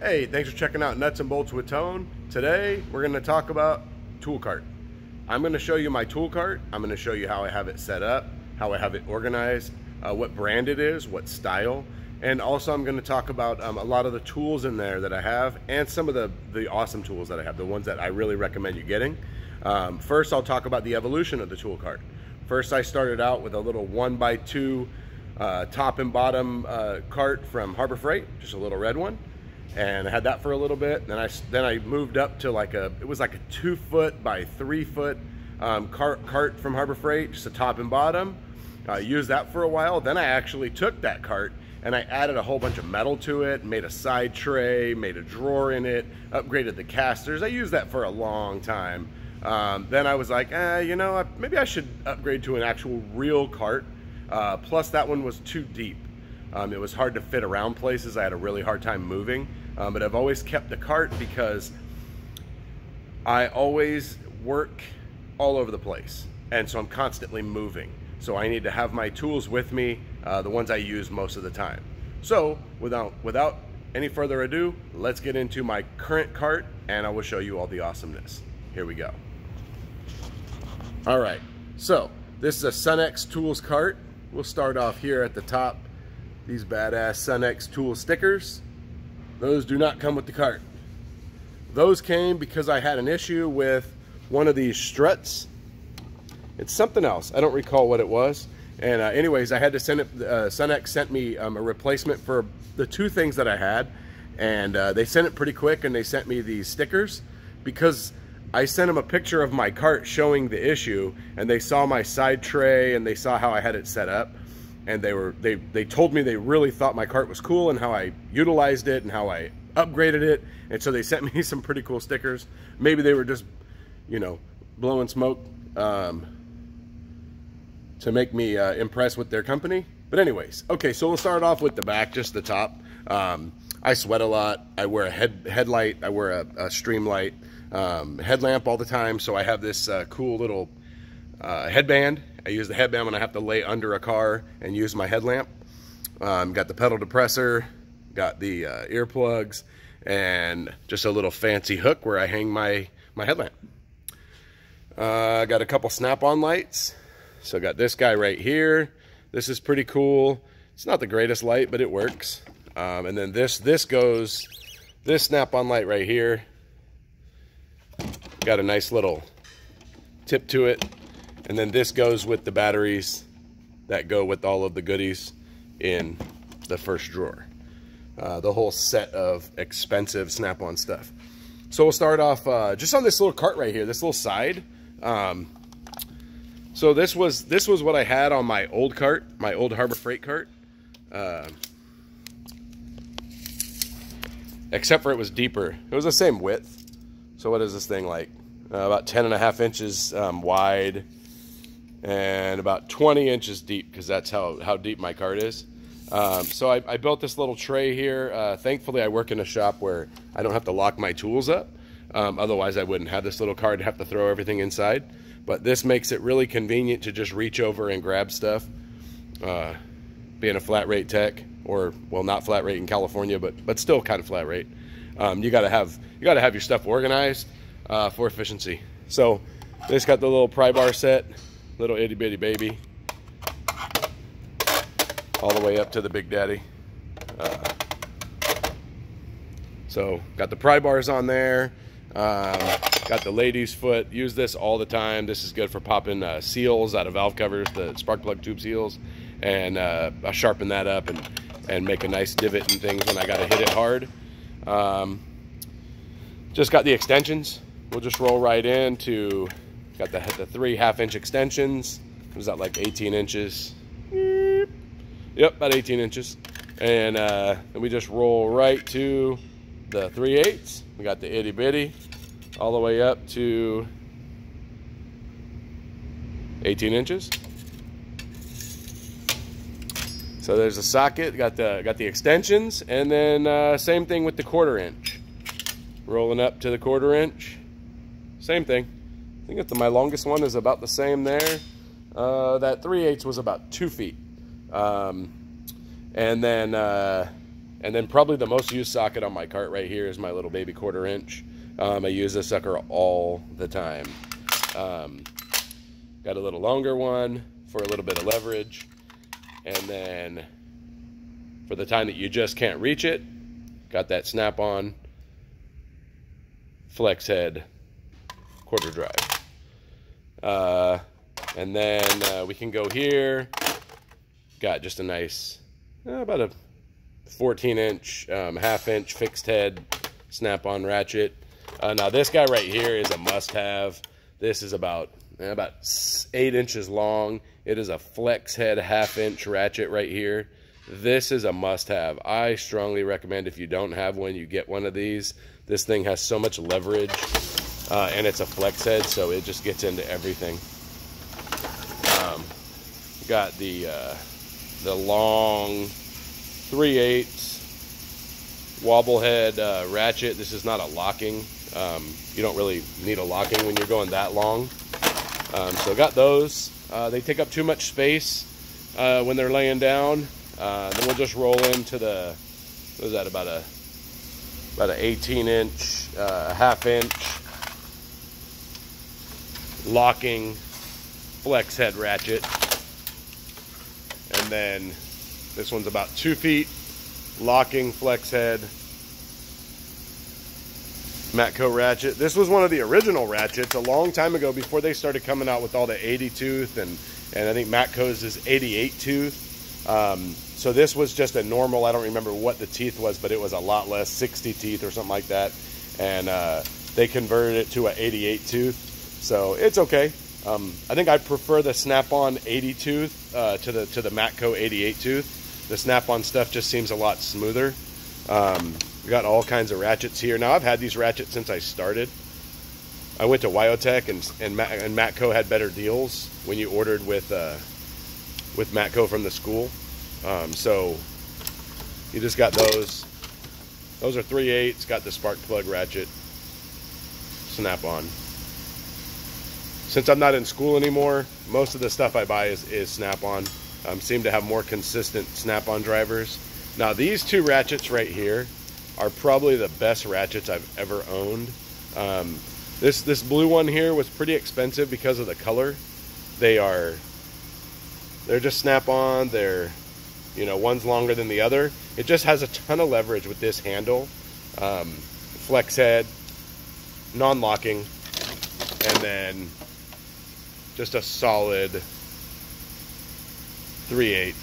Hey, thanks for checking out Nuts and Bolts with Tone. Today, we're going to talk about tool cart. I'm going to show you my tool cart. I'm going to show you how I have it set up, how I have it organized, uh, what brand it is, what style, and also I'm going to talk about um, a lot of the tools in there that I have and some of the, the awesome tools that I have, the ones that I really recommend you getting. Um, first, I'll talk about the evolution of the tool cart. First, I started out with a little one by two uh, top and bottom uh, cart from Harbor Freight, just a little red one and I had that for a little bit. Then I then I moved up to like a it was like a two foot by three foot um, cart cart from Harbor Freight, just a top and bottom. I used that for a while. Then I actually took that cart and I added a whole bunch of metal to it, made a side tray, made a drawer in it, upgraded the casters. I used that for a long time. Um, then I was like, eh, you know, maybe I should upgrade to an actual real cart. Uh, plus, that one was too deep. Um, it was hard to fit around places. I had a really hard time moving. Um, but I've always kept the cart because I always work all over the place. And so I'm constantly moving. So I need to have my tools with me, uh, the ones I use most of the time. So without, without any further ado, let's get into my current cart and I will show you all the awesomeness. Here we go. All right, so this is a Sunex Tools cart. We'll start off here at the top. These badass Sunex Tool stickers. Those do not come with the cart. Those came because I had an issue with one of these struts. It's something else. I don't recall what it was. And uh, anyways, I had to send it, uh, Sunex sent me um, a replacement for the two things that I had. And uh, they sent it pretty quick and they sent me these stickers because I sent them a picture of my cart showing the issue and they saw my side tray and they saw how I had it set up and they were they they told me they really thought my cart was cool and how I utilized it and how I upgraded it. And so they sent me some pretty cool stickers. Maybe they were just you know blowing smoke um, to make me uh, impressed with their company. But anyways okay so we'll start off with the back just the top. Um, I sweat a lot. I wear a head headlight. I wear a, a um, headlamp all the time. So I have this uh, cool little uh, headband I use the headband when I have to lay under a car and use my headlamp. Um, got the pedal depressor, got the uh, earplugs, and just a little fancy hook where I hang my, my headlamp. Uh, got a couple snap-on lights. So got this guy right here. This is pretty cool. It's not the greatest light, but it works. Um, and then this, this goes, this snap-on light right here. Got a nice little tip to it. And then this goes with the batteries that go with all of the goodies in the first drawer. Uh, the whole set of expensive snap-on stuff. So we'll start off uh, just on this little cart right here, this little side. Um, so this was this was what I had on my old cart, my old Harbor Freight cart. Uh, except for it was deeper. It was the same width. So what is this thing like? Uh, about 10 and a half inches um, wide and about 20 inches deep because that's how, how deep my cart is. Um, so I, I, built this little tray here. Uh, thankfully, I work in a shop where I don't have to lock my tools up. Um, otherwise, I wouldn't have this little cart. I'd have to throw everything inside. But this makes it really convenient to just reach over and grab stuff. Uh, being a flat rate tech, or well, not flat rate in California, but but still kind of flat rate. Um, you gotta have you gotta have your stuff organized uh, for efficiency. So this got the little pry bar set little itty bitty baby. All the way up to the big daddy. Uh, so got the pry bars on there. Um, got the lady's foot. Use this all the time. This is good for popping uh, seals out of valve covers the spark plug tube seals. And uh, I sharpen that up and and make a nice divot and things when I got to hit it hard. Um, just got the extensions. We'll just roll right into Got the, the three half inch extensions. Was that like 18 inches? Yep, about 18 inches. And uh, then we just roll right to the 3 eighths. We got the itty bitty all the way up to 18 inches. So there's a socket, got the got the extensions, and then uh, same thing with the quarter inch. Rolling up to the quarter inch, same thing. I think that my longest one is about the same there. Uh, that 3 8 was about two feet. Um, and then uh, And then probably the most used socket on my cart right here is my little baby quarter inch. Um, I use this sucker all the time. Um, got a little longer one for a little bit of leverage. And then for the time that you just can't reach it, got that snap-on flex head quarter drive. Uh, and then uh, we can go here. Got just a nice, uh, about a 14 inch, um, half inch fixed head snap-on ratchet. Uh, now this guy right here is a must-have. This is about eh, about eight inches long. It is a flex head half inch ratchet right here. This is a must-have. I strongly recommend if you don't have one, you get one of these. This thing has so much leverage, uh, and it's a flex head, so it just gets into everything. Um, got the uh, the long 3 8 wobble head uh, ratchet. This is not a locking. Um, you don't really need a locking when you're going that long. Um, so got those. Uh, they take up too much space uh, when they're laying down. Uh, then we'll just roll into the, what is that, about a, about an 18 inch, half inch locking flex head ratchet. And then this one's about two feet, locking flex head Matco ratchet. This was one of the original ratchets a long time ago before they started coming out with all the 80 tooth and, and I think Matco's is 88 tooth. Um, so this was just a normal, I don't remember what the teeth was, but it was a lot less, 60 teeth or something like that. And uh, they converted it to an 88 tooth. So it's okay. Um, I think I prefer the Snap-on 80 tooth uh, to the to the Matco 88 tooth. The Snap-on stuff just seems a lot smoother. Um, we got all kinds of ratchets here. Now I've had these ratchets since I started. I went to Wyotech and and, and Matco had better deals when you ordered with uh, with Matco from the school. Um, so you just got those. Those are 3 8 got the spark plug ratchet snap on. Since I'm not in school anymore, most of the stuff I buy is, is snap on. Um, seem to have more consistent snap on drivers. Now, these two ratchets right here are probably the best ratchets I've ever owned. Um, this this blue one here was pretty expensive because of the color. They are they're just snap on. They're you know one's longer than the other. It just has a ton of leverage with this handle, um, flex head, non-locking, and then just a solid 3 8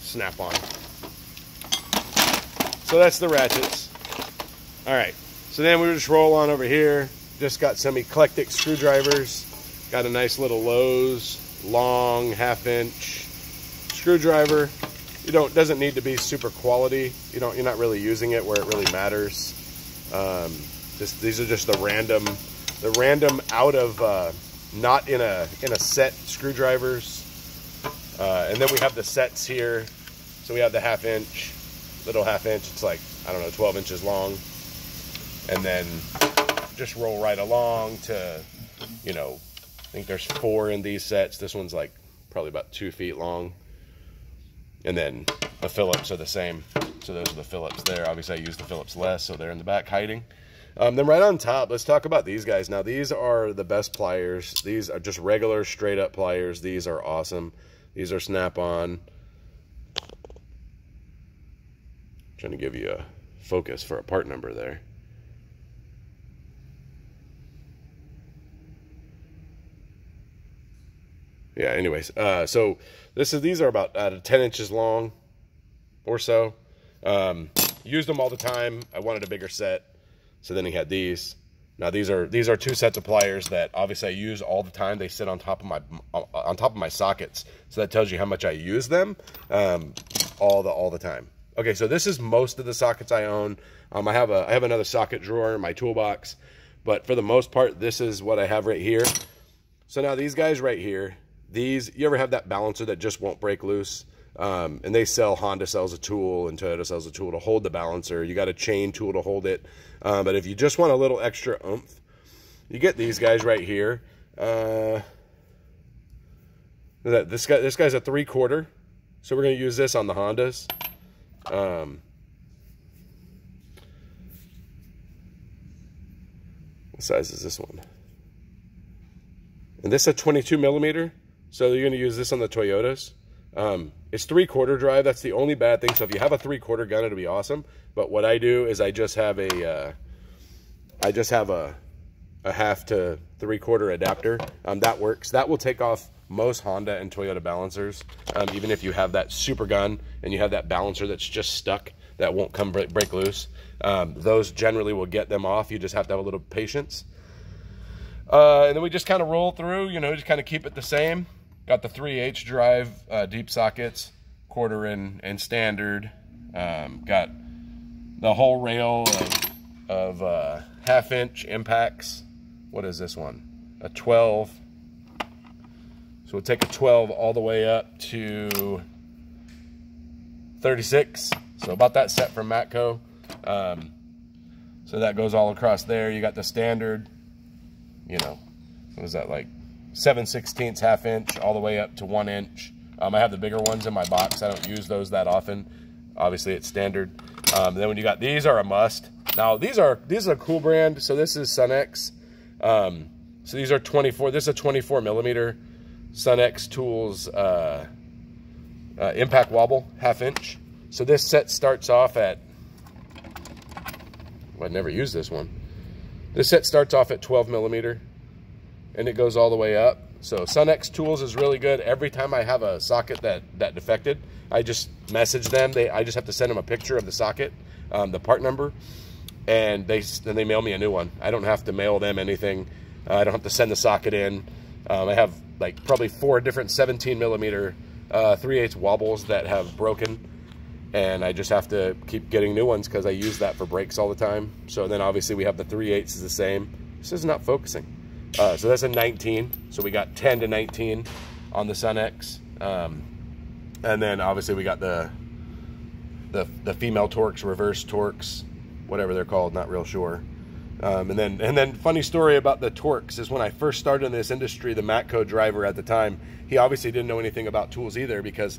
snap on. So that's the ratchets. All right, so then we just roll on over here. Just got some eclectic screwdrivers. Got a nice little Lowe's long half inch screwdriver. You don't doesn't need to be super quality. You don't you're not really using it where it really matters. Um, this, these are just the random, the random out of uh, not in a in a set screwdrivers. Uh, and then we have the sets here. So we have the half inch, little half inch. It's like, I don't know, 12 inches long. And then just roll right along to, you know, I think there's four in these sets. This one's like probably about two feet long. And then the Phillips are the same. So those are the Phillips there. Obviously I use the Phillips less, so they're in the back hiding. Um, then right on top, let's talk about these guys. Now these are the best pliers. These are just regular straight up pliers. These are awesome. These are snap-on. Trying to give you a focus for a part number there. Yeah, anyways, uh, so this is these are about uh, 10 inches long or so. Um, used them all the time. I wanted a bigger set. So then he had these. Now these are these are two sets of pliers that obviously I use all the time. They sit on top of my on top of my sockets, so that tells you how much I use them um, all the all the time. Okay, so this is most of the sockets I own. Um, I have a I have another socket drawer in my toolbox, but for the most part, this is what I have right here. So now these guys right here, these you ever have that balancer that just won't break loose? Um, and they sell Honda sells a tool and Toyota sells a tool to hold the balancer. You got a chain tool to hold it. Uh, but if you just want a little extra oomph, you get these guys right here. Uh, this guy, this guy's a three quarter. So we're going to use this on the Hondas. Um, what size is this one? And this is a 22 millimeter. So you're going to use this on the Toyotas. Um, it's three quarter drive. That's the only bad thing. So if you have a three quarter gun, it'll be awesome. But what I do is I just have a, uh, I just have a, a half to three quarter adapter. Um, that works. That will take off most Honda and Toyota balancers. Um, even if you have that super gun and you have that balancer that's just stuck, that won't come break, break loose. Um, those generally will get them off. You just have to have a little patience. Uh, and then we just kind of roll through, you know, just kind of keep it the same. Got the 3H drive, uh, deep sockets, quarter and, and standard. Um, got the whole rail of, of uh, half inch impacts. What is this one? A 12. So we'll take a 12 all the way up to 36. So about that set from Matco. Um, so that goes all across there. You got the standard, you know, what is that like 7 16ths half inch all the way up to one inch. Um, I have the bigger ones in my box. I don't use those that often. Obviously it's standard. Um, then when you got, these are a must. Now these are, these are a cool brand. So this is Sunex. Um, so these are 24, this is a 24 millimeter Sunex Tools uh, uh, impact wobble half inch. So this set starts off at, well, I've never used this one. This set starts off at 12 millimeter and it goes all the way up. So Sunex Tools is really good. Every time I have a socket that, that defected, I just message them. They, I just have to send them a picture of the socket, um, the part number, and they, then they mail me a new one. I don't have to mail them anything. Uh, I don't have to send the socket in. Um, I have like probably four different 17 millimeter uh, 3 8 wobbles that have broken and I just have to keep getting new ones because I use that for brakes all the time. So then obviously we have the 3 8 is the same. This is not focusing. Uh, so that's a 19. So we got 10 to 19 on the Sunex. Um, and then obviously we got the, the, the female Torx, reverse Torx, whatever they're called, not real sure. Um, and then, and then funny story about the Torx is when I first started in this industry, the Matco driver at the time, he obviously didn't know anything about tools either because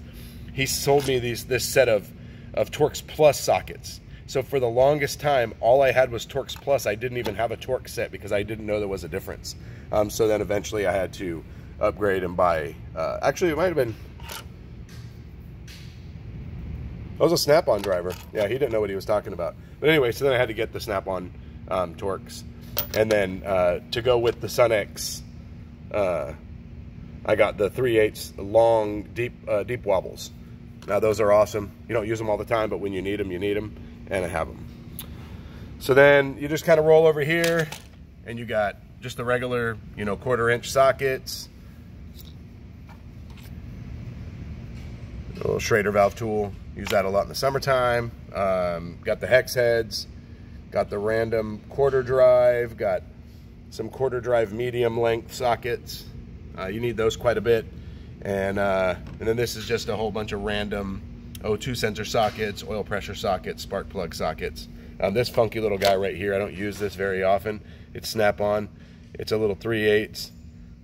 he sold me these, this set of, of Torx Plus sockets. So for the longest time, all I had was Torx Plus. I didn't even have a Torx set because I didn't know there was a difference. Um, so then eventually I had to upgrade and buy, uh, actually it might have been, I was a Snap-on driver. Yeah, he didn't know what he was talking about. But anyway, so then I had to get the Snap-on um, Torx. And then uh, to go with the Sunex, uh, I got the 3 8 long, deep, uh, deep wobbles. Now those are awesome. You don't use them all the time, but when you need them, you need them and I have them. So then you just kind of roll over here and you got just the regular, you know, quarter inch sockets. Little Schrader valve tool. Use that a lot in the summertime. Um, got the hex heads. Got the random quarter drive. Got some quarter drive medium length sockets. Uh, you need those quite a bit. And, uh, and then this is just a whole bunch of random O2 sensor sockets, oil pressure sockets, spark plug sockets. Um, this funky little guy right here, I don't use this very often. It's snap-on. It's a little 3 8 It's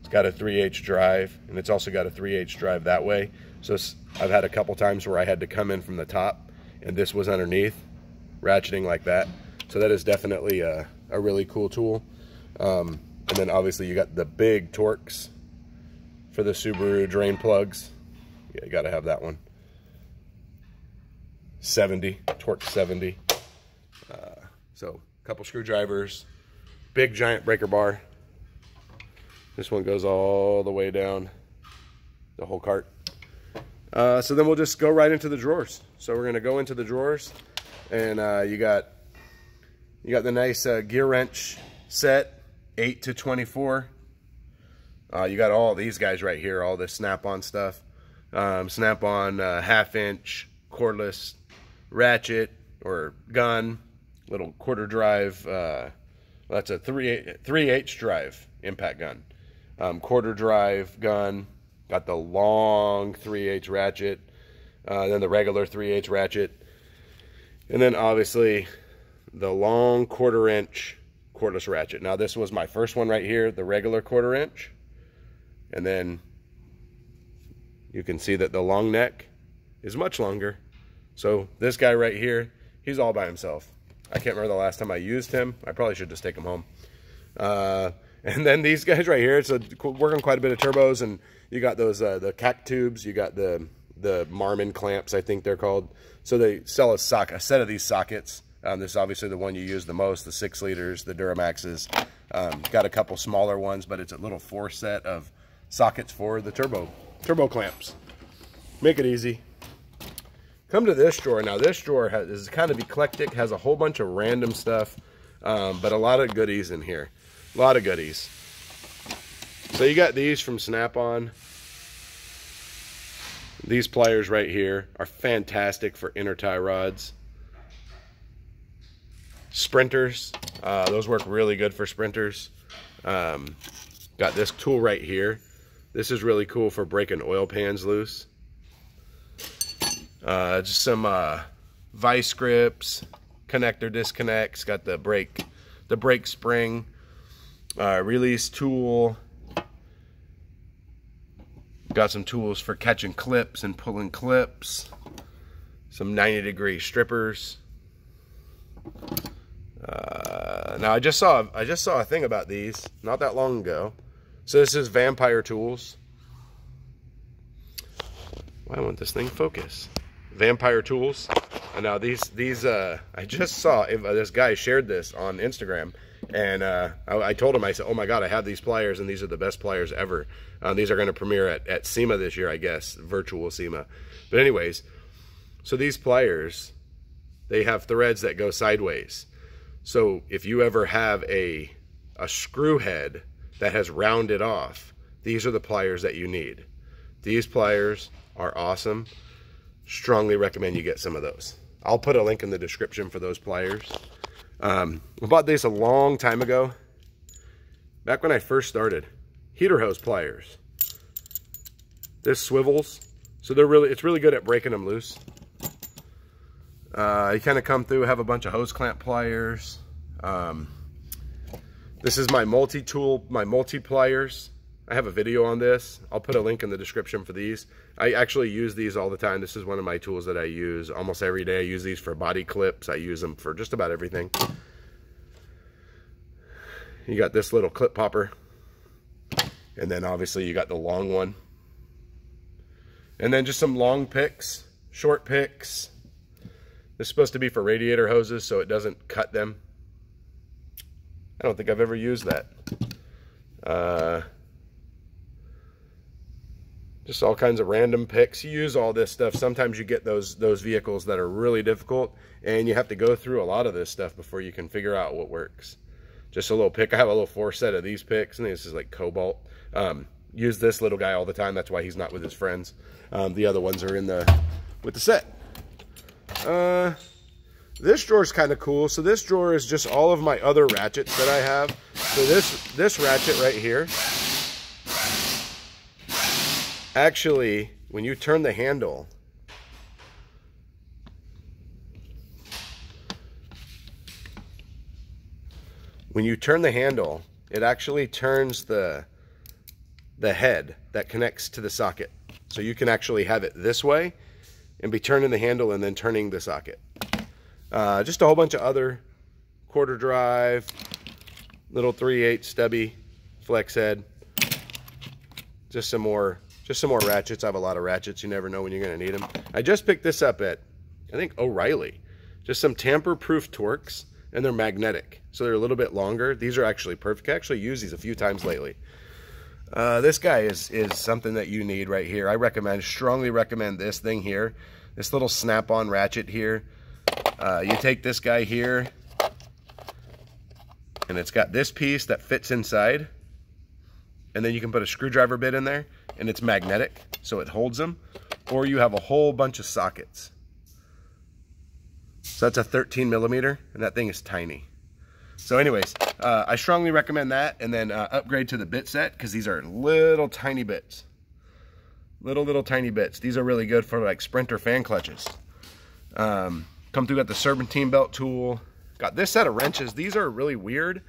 got a 3H drive, and it's also got a 3H drive that way. So I've had a couple times where I had to come in from the top, and this was underneath, ratcheting like that. So that is definitely a, a really cool tool. Um, and then obviously you got the big Torx for the Subaru drain plugs. Yeah, you got to have that one. 70, torque 70. Uh, so a couple screwdrivers, big giant breaker bar. This one goes all the way down the whole cart. Uh, so then we'll just go right into the drawers. So we're gonna go into the drawers and uh, you got you got the nice uh, gear wrench set, 8 to 24. Uh, you got all these guys right here, all this snap-on stuff. Um, snap-on uh, half inch cordless ratchet or gun, little quarter drive. Uh, that's a 3 3 H drive impact gun. Um, quarter drive gun. Got the long 3H ratchet. Uh, then the regular 3H ratchet. And then obviously the long quarter inch cordless ratchet. Now this was my first one right here, the regular quarter inch. And then you can see that the long neck is much longer. So this guy right here, he's all by himself. I can't remember the last time I used him. I probably should just take him home. Uh, and then these guys right here, it's a, working quite a bit of turbos, and you got those uh, the CAC tubes, you got the the Marmon clamps, I think they're called. So they sell a sock a set of these sockets. Um, this is obviously the one you use the most, the six liters, the Duramaxes. Um, got a couple smaller ones, but it's a little four set of sockets for the turbo turbo clamps. Make it easy. Come to this drawer. Now this drawer has, is kind of eclectic, has a whole bunch of random stuff, um, but a lot of goodies in here. A lot of goodies. So you got these from Snap-on. These pliers right here are fantastic for inner tie rods. Sprinters, uh, those work really good for sprinters. Um, got this tool right here. This is really cool for breaking oil pans loose. Uh, just some uh, vice grips, connector disconnects. Got the brake, the brake spring, uh, release tool. Got some tools for catching clips and pulling clips. Some 90 degree strippers. Uh, now I just saw I just saw a thing about these not that long ago. So this is Vampire Tools. Why won't this thing focus? Vampire Tools. And now these these uh, I just saw uh, this guy shared this on Instagram, and uh, I, I, told him I said, "Oh my God, I have these pliers, and these are the best pliers ever. Uh, these are going to premiere at at SEMA this year, I guess, virtual SEMA. But anyways, so these pliers, they have threads that go sideways. So if you ever have a a screw head that has rounded off, these are the pliers that you need. These pliers are awesome strongly recommend you get some of those. I'll put a link in the description for those pliers. Um, I bought these a long time ago. Back when I first started. Heater hose pliers. This swivels. So they're really, it's really good at breaking them loose. Uh, you kind of come through, have a bunch of hose clamp pliers. Um, this is my multi-tool, my multi-pliers. I have a video on this. I'll put a link in the description for these. I actually use these all the time. This is one of my tools that I use almost every day. I use these for body clips. I use them for just about everything. You got this little clip popper. And then obviously you got the long one. And then just some long picks, short picks. This is supposed to be for radiator hoses so it doesn't cut them. I don't think I've ever used that. Uh, just all kinds of random picks. You use all this stuff. Sometimes you get those those vehicles that are really difficult and you have to go through a lot of this stuff before you can figure out what works. Just a little pick. I have a little four set of these picks and this is like Kobalt. Um, use this little guy all the time. That's why he's not with his friends. Um, the other ones are in the with the set. Uh, this drawer is kind of cool. So this drawer is just all of my other ratchets that I have. So this this ratchet right here actually, when you turn the handle, when you turn the handle, it actually turns the, the head that connects to the socket. So you can actually have it this way and be turning the handle and then turning the socket. Uh, just a whole bunch of other quarter drive, little 3/8 stubby flex head. Just some more just some more ratchets. I have a lot of ratchets. You never know when you're going to need them. I just picked this up at, I think, O'Reilly. Just some tamper-proof Torx, and they're magnetic. So they're a little bit longer. These are actually perfect. I actually used these a few times lately. Uh, this guy is, is something that you need right here. I recommend, strongly recommend this thing here. This little snap-on ratchet here. Uh, you take this guy here, and it's got this piece that fits inside. And then you can put a screwdriver bit in there and it's magnetic, so it holds them, or you have a whole bunch of sockets. So that's a 13 millimeter, and that thing is tiny. So anyways, uh, I strongly recommend that, and then uh, upgrade to the bit set, because these are little tiny bits. Little, little tiny bits. These are really good for like Sprinter fan clutches. Um, come through, got the serpentine belt tool. Got this set of wrenches. These are really weird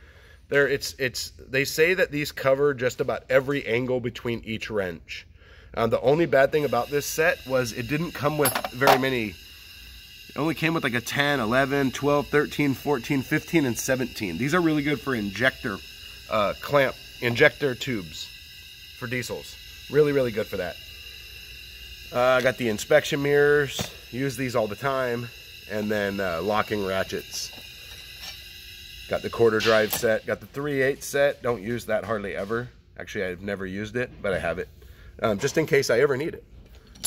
there, it's it's. They say that these cover just about every angle between each wrench. Uh, the only bad thing about this set was it didn't come with very many. It only came with like a 10, 11, 12, 13, 14, 15, and 17. These are really good for injector uh, clamp injector tubes for diesels. Really, really good for that. Uh, I got the inspection mirrors. Use these all the time. And then uh, locking ratchets. Got the quarter drive set. Got the 3 8 set. Don't use that hardly ever. Actually, I've never used it, but I have it. Um, just in case I ever need it.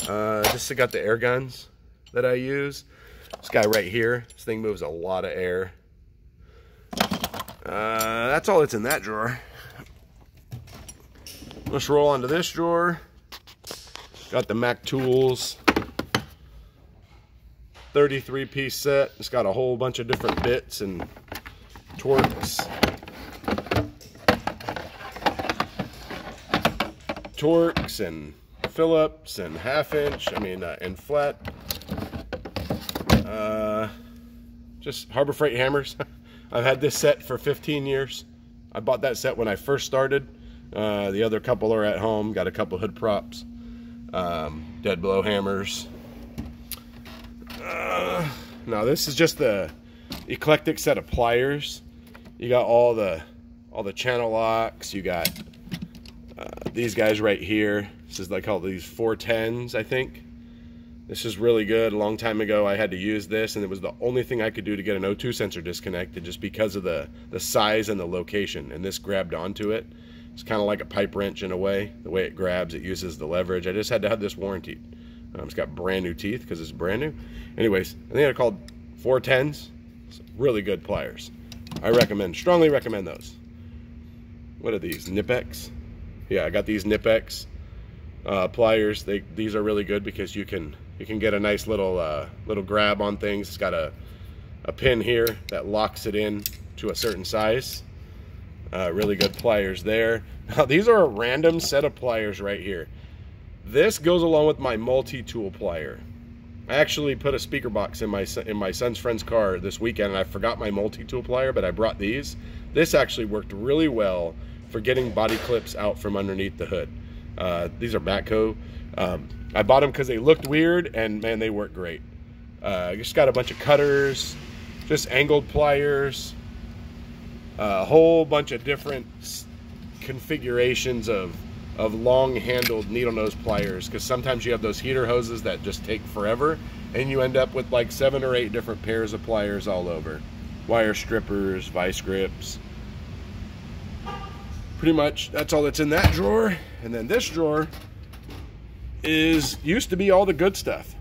Uh, just got the air guns that I use. This guy right here. This thing moves a lot of air. Uh, that's all that's in that drawer. Let's roll onto this drawer. Got the Mac Tools 33 piece set. It's got a whole bunch of different bits and Torx. Torx and Phillips and half inch, I mean, uh, and flat. Uh, just Harbor Freight hammers. I've had this set for 15 years. I bought that set when I first started. Uh, the other couple are at home. Got a couple hood props. Um, dead blow hammers. Uh, now this is just the eclectic set of pliers. You got all the all the channel locks. You got uh, these guys right here. This is like all these 410s, I think. This is really good. A long time ago, I had to use this, and it was the only thing I could do to get an O2 sensor disconnected just because of the, the size and the location. And this grabbed onto it. It's kind of like a pipe wrench in a way. The way it grabs, it uses the leverage. I just had to have this warranted. Um, it's got brand new teeth because it's brand new. Anyways, I think they're called 410s. It's really good pliers. I recommend, strongly recommend those. What are these? Knipex? Yeah, I got these Knipex uh, pliers. They these are really good because you can you can get a nice little uh, little grab on things. It's got a a pin here that locks it in to a certain size. Uh, really good pliers there. Now these are a random set of pliers right here. This goes along with my multi-tool plier. I actually put a speaker box in my in my son's friend's car this weekend and I forgot my multi-tool plier, but I brought these. This actually worked really well for getting body clips out from underneath the hood. Uh, these are Matco. Um, I bought them because they looked weird and man, they work great. Uh, I just got a bunch of cutters, just angled pliers, a whole bunch of different configurations of of long handled needle nose pliers because sometimes you have those heater hoses that just take forever and you end up with like seven or eight different pairs of pliers all over. Wire strippers vice grips. Pretty much that's all that's in that drawer. And then this drawer is used to be all the good stuff.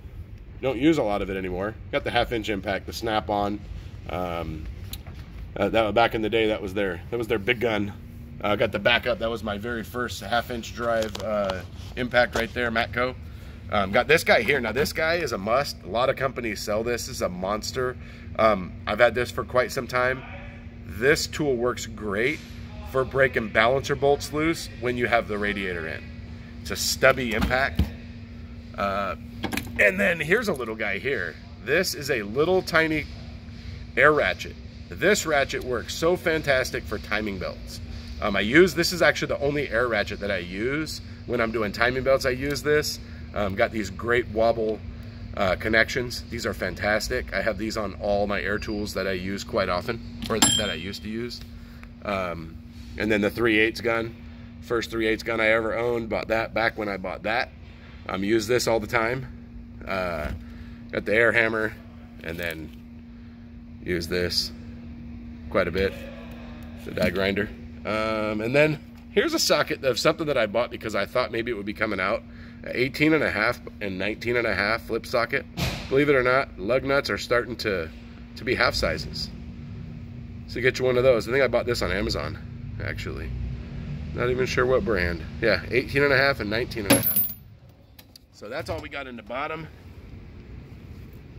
Don't use a lot of it anymore. Got the half inch impact the snap on um, uh, that back in the day that was their that was their big gun uh, got the backup. That was my very first half inch drive uh, impact right there, Matco. Um, got this guy here. Now this guy is a must. A lot of companies sell this. This is a monster. Um, I've had this for quite some time. This tool works great for breaking balancer bolts loose when you have the radiator in. It's a stubby impact. Uh, and then here's a little guy here. This is a little tiny air ratchet. This ratchet works so fantastic for timing belts. Um, I use, this is actually the only air ratchet that I use. When I'm doing timing belts, I use this. Um, got these great wobble uh, connections. These are fantastic. I have these on all my air tools that I use quite often, or that I used to use. Um, and then the 3 8 gun, first 3 8 gun I ever owned, bought that back when I bought that. I um, use this all the time. Uh, got the air hammer, and then use this quite a bit, the die grinder. Um, and then here's a socket of something that I bought because I thought maybe it would be coming out. 18 and a half and 19 and a half flip socket. Believe it or not, lug nuts are starting to, to be half sizes. So get you one of those. I think I bought this on Amazon, actually. Not even sure what brand. Yeah, 18 and a half and 19 and a half. So that's all we got in the bottom.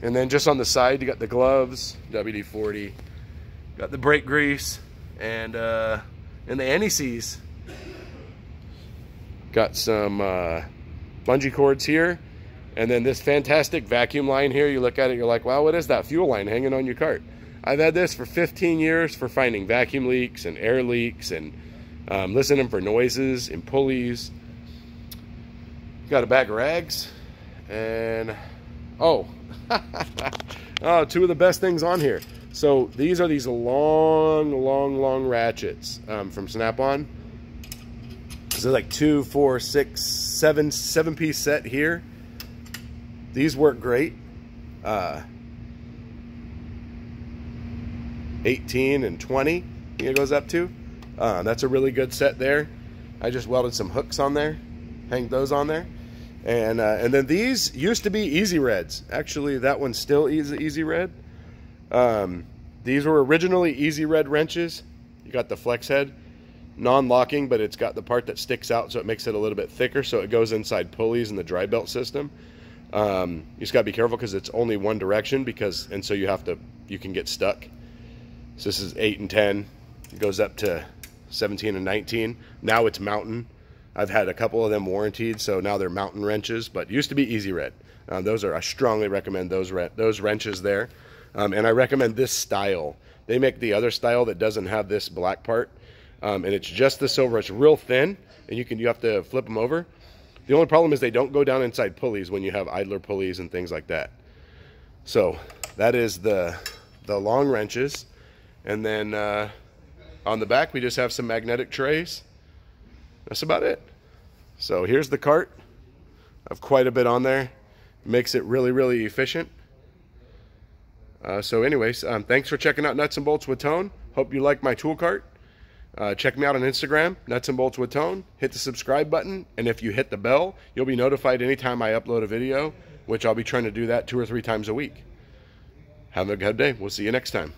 And then just on the side, you got the gloves, WD-40, got the brake grease, and uh, and the NECs. Got some uh, bungee cords here. And then this fantastic vacuum line here. You look at it, you're like, wow, what is that fuel line hanging on your cart? I've had this for 15 years for finding vacuum leaks and air leaks and um, listening for noises and pulleys. Got a bag of rags. And, oh, oh, two of the best things on here. So these are these long, long, long ratchets um, from Snap-on. So like two, four, six, seven, seven piece set here. These work great. Uh, 18 and 20 it goes up to. Uh, that's a really good set there. I just welded some hooks on there, hang those on there. And, uh, and then these used to be Easy Reds. Actually, that one's still Easy, easy Red. Um, these were originally Easy Red wrenches. You got the flex head, non-locking, but it's got the part that sticks out, so it makes it a little bit thicker, so it goes inside pulleys in the dry belt system. Um, you just gotta be careful because it's only one direction, because and so you have to you can get stuck. So this is eight and ten. It goes up to 17 and 19. Now it's mountain. I've had a couple of them warranted, so now they're mountain wrenches, but used to be Easy Red. Uh, those are I strongly recommend those those wrenches there, um, and I recommend this style. They make the other style that doesn't have this black part, um, and it's just the silver. It's real thin, and you can you have to flip them over. The only problem is they don't go down inside pulleys when you have idler pulleys and things like that. So that is the the long wrenches, and then uh, on the back we just have some magnetic trays. That's about it. So here's the cart. I have quite a bit on there. Makes it really, really efficient. Uh, so anyways, um, thanks for checking out Nuts and Bolts with Tone. Hope you like my tool cart. Uh, check me out on Instagram, Nuts and Bolts with Tone. Hit the subscribe button, and if you hit the bell, you'll be notified anytime I upload a video, which I'll be trying to do that two or three times a week. Have a good day. We'll see you next time.